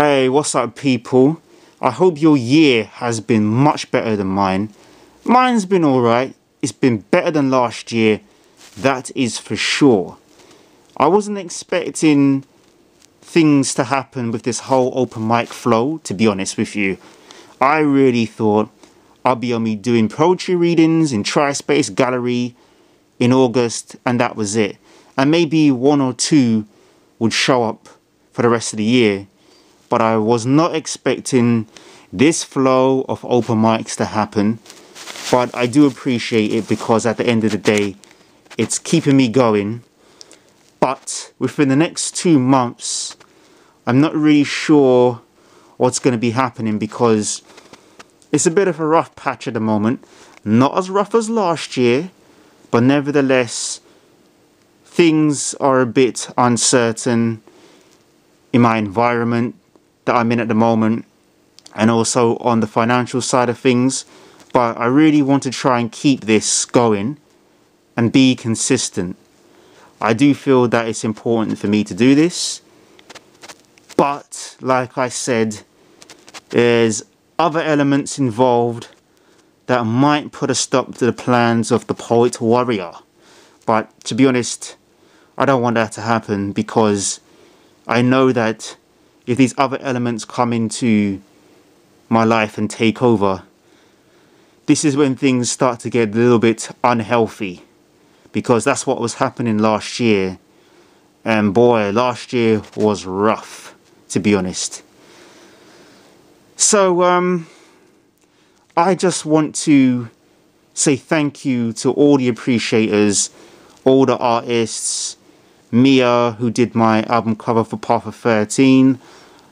Hey, what's up, people? I hope your year has been much better than mine. Mine's been alright. It's been better than last year. That is for sure. I wasn't expecting things to happen with this whole open mic flow, to be honest with you. I really thought I'll be only doing poetry readings in TriSpace Gallery in August, and that was it. And maybe one or two would show up for the rest of the year. But I was not expecting this flow of open mics to happen. But I do appreciate it because at the end of the day, it's keeping me going. But within the next two months, I'm not really sure what's going to be happening because it's a bit of a rough patch at the moment. Not as rough as last year, but nevertheless, things are a bit uncertain in my environment that I'm in at the moment and also on the financial side of things. But I really want to try and keep this going and be consistent. I do feel that it's important for me to do this. But, like I said, there's other elements involved that might put a stop to the plans of the poet warrior. But to be honest, I don't want that to happen because I know that if these other elements come into my life and take over, this is when things start to get a little bit unhealthy because that's what was happening last year. And boy, last year was rough, to be honest. So, um, I just want to say thank you to all the appreciators, all the artists, Mia, who did my album cover for Path of 13,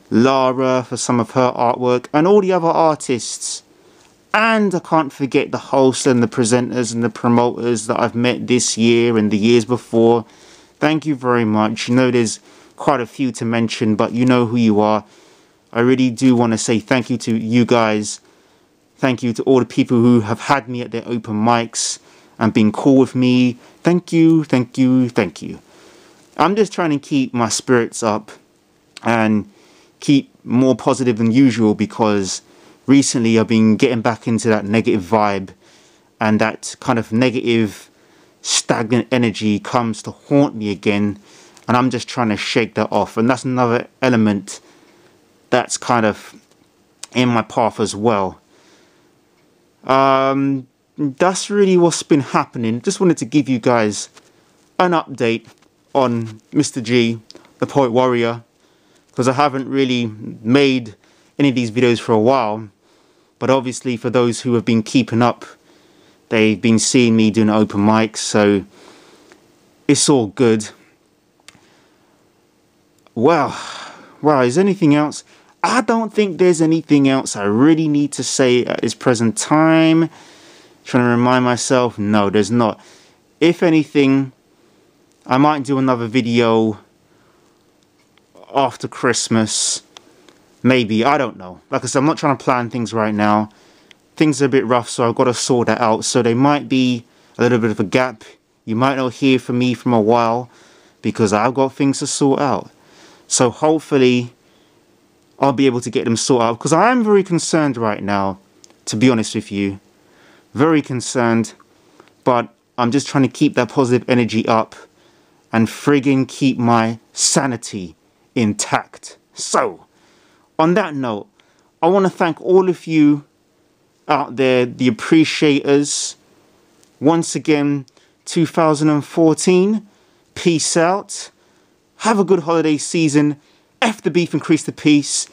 Lara for some of her artwork, and all the other artists. And I can't forget the hosts and the presenters and the promoters that I've met this year and the years before. Thank you very much. You know, there's quite a few to mention, but you know who you are. I really do want to say thank you to you guys Thank you to all the people who have had me at their open mics and been cool with me. Thank you, thank you, thank you. I'm just trying to keep my spirits up and keep more positive than usual because recently I've been getting back into that negative vibe and that kind of negative stagnant energy comes to haunt me again and I'm just trying to shake that off and that's another element that's kind of in my path as well um, that's really what's been happening. Just wanted to give you guys an update on Mr. G, the Poet Warrior, because I haven't really made any of these videos for a while. But obviously, for those who have been keeping up, they've been seeing me doing open mics, so it's all good. Well, well, is anything else? I don't think there's anything else I really need to say at this present time. Trying to remind myself, no, there's not. If anything, I might do another video after Christmas. Maybe, I don't know. Like I said, I'm not trying to plan things right now. Things are a bit rough, so I've got to sort that out. So there might be a little bit of a gap. You might not hear from me from a while because I've got things to sort out. So hopefully I'll be able to get them sorted out because I am very concerned right now, to be honest with you. Very concerned, but I'm just trying to keep that positive energy up and frigging keep my sanity intact. So, on that note, I want to thank all of you out there, the appreciators. Once again, 2014. Peace out. Have a good holiday season F the beef, increase the peace,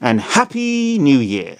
and Happy New Year.